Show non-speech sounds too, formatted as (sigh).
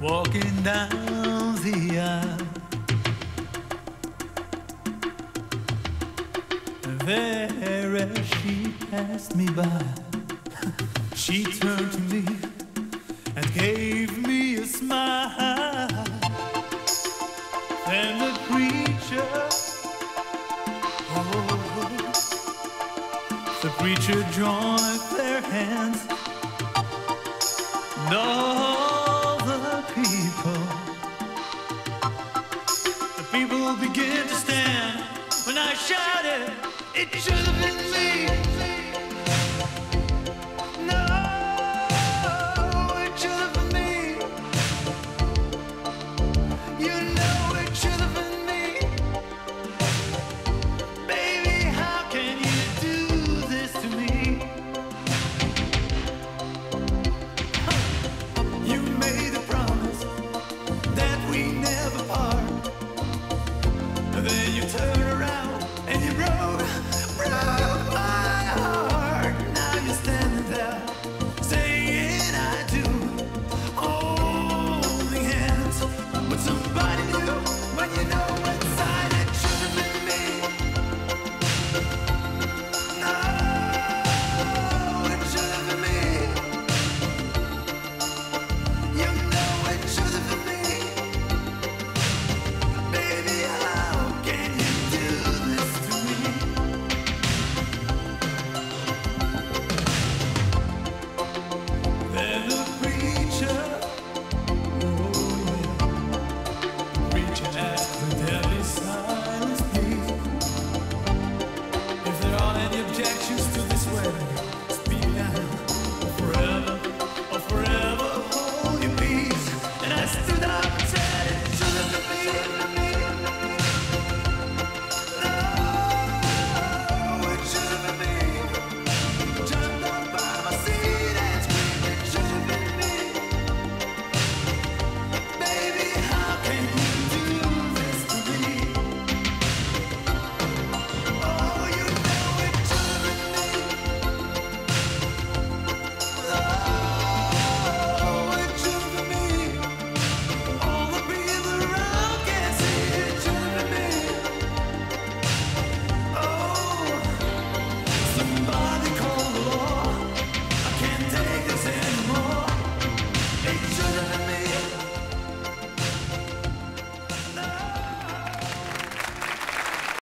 walking down the aisle. There as she passed me by, (laughs) she turned to me and gave me a smile. Then the preacher, oh, the preacher joined their hands. And begin to stand. When I shouted, it that you